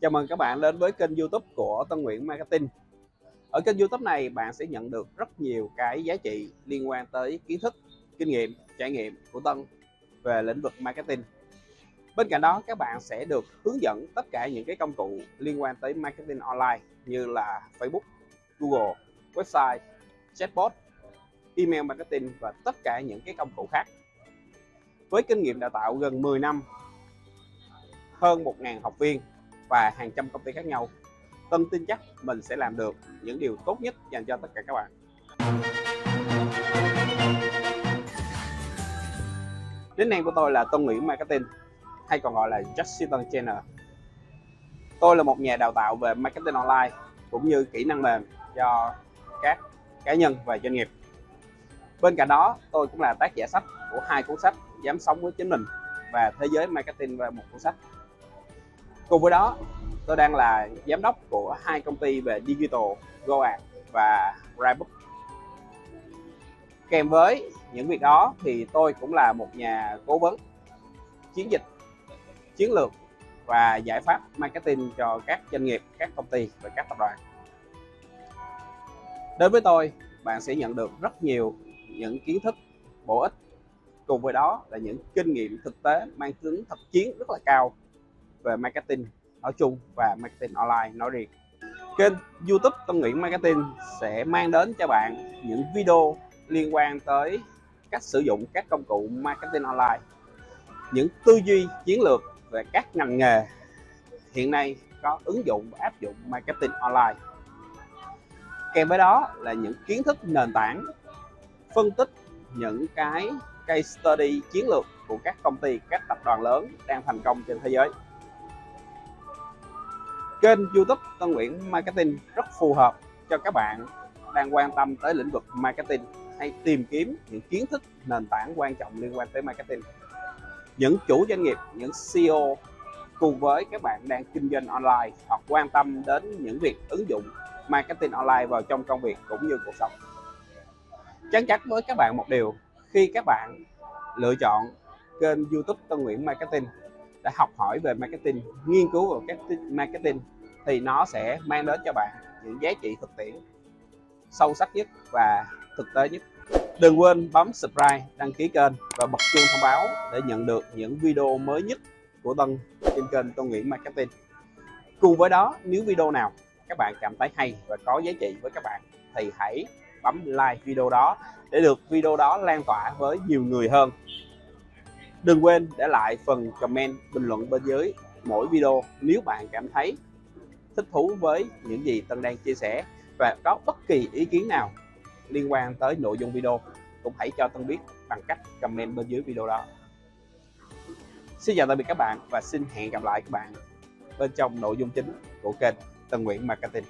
Chào mừng các bạn đến với kênh YouTube của Tân Nguyễn Marketing. Ở kênh YouTube này bạn sẽ nhận được rất nhiều cái giá trị liên quan tới kiến thức, kinh nghiệm, trải nghiệm của Tân về lĩnh vực marketing. Bên cạnh đó các bạn sẽ được hướng dẫn tất cả những cái công cụ liên quan tới marketing online như là Facebook, Google, website, chatbot, email marketing và tất cả những cái công cụ khác. Với kinh nghiệm đào tạo gần 10 năm, hơn 1.000 học viên và hàng trăm công ty khác nhau. Tân tin chắc mình sẽ làm được những điều tốt nhất dành cho tất cả các bạn. Nickname của tôi là Tân Nguyễn Marketing hay còn gọi là Justin Channel. Tôi là một nhà đào tạo về marketing online cũng như kỹ năng mềm cho các cá nhân và doanh nghiệp. Bên cạnh đó, tôi cũng là tác giả sách của hai cuốn sách Dám sống với chính mình và Thế giới marketing và một cuốn sách cùng với đó, tôi đang là giám đốc của hai công ty về digital GoAd và Rybook. Kèm với những việc đó thì tôi cũng là một nhà cố vấn, chiến dịch, chiến lược và giải pháp marketing cho các doanh nghiệp, các công ty và các tập đoàn. Đến với tôi, bạn sẽ nhận được rất nhiều những kiến thức, bổ ích. Cùng với đó là những kinh nghiệm thực tế mang tính thực chiến rất là cao về marketing nói chung và marketing online nói riêng. Kênh YouTube Tân Nguyễn Marketing sẽ mang đến cho bạn những video liên quan tới cách sử dụng các công cụ marketing online, những tư duy chiến lược về các ngành nghề hiện nay có ứng dụng và áp dụng marketing online. Kèm với đó là những kiến thức nền tảng, phân tích những cái case study chiến lược của các công ty, các tập đoàn lớn đang thành công trên thế giới kênh youtube Tân Nguyễn Marketing rất phù hợp cho các bạn đang quan tâm tới lĩnh vực marketing hay tìm kiếm những kiến thức, nền tảng quan trọng liên quan tới marketing. Những chủ doanh nghiệp, những CEO cùng với các bạn đang kinh doanh online hoặc quan tâm đến những việc ứng dụng marketing online vào trong công việc cũng như cuộc sống. Chắc chắn với các bạn một điều, khi các bạn lựa chọn kênh youtube Tân Nguyễn Marketing để học hỏi về marketing, nghiên cứu về các marketing thì nó sẽ mang đến cho bạn những giá trị thực tiễn sâu sắc nhất và thực tế nhất. Đừng quên bấm subscribe, đăng ký kênh và bật chuông thông báo để nhận được những video mới nhất của Tân trên kênh Tân Nguyễn Marketing. Cùng với đó, nếu video nào các bạn cảm thấy hay và có giá trị với các bạn thì hãy bấm like video đó để được video đó lan tỏa với nhiều người hơn. Đừng quên để lại phần comment bình luận bên dưới mỗi video nếu bạn cảm thấy thích thú với những gì Tân đang chia sẻ và có bất kỳ ý kiến nào liên quan tới nội dung video, cũng hãy cho Tân biết bằng cách comment bên dưới video đó. Xin chào tạm biệt các bạn và xin hẹn gặp lại các bạn bên trong nội dung chính của kênh Tân Nguyễn Marketing.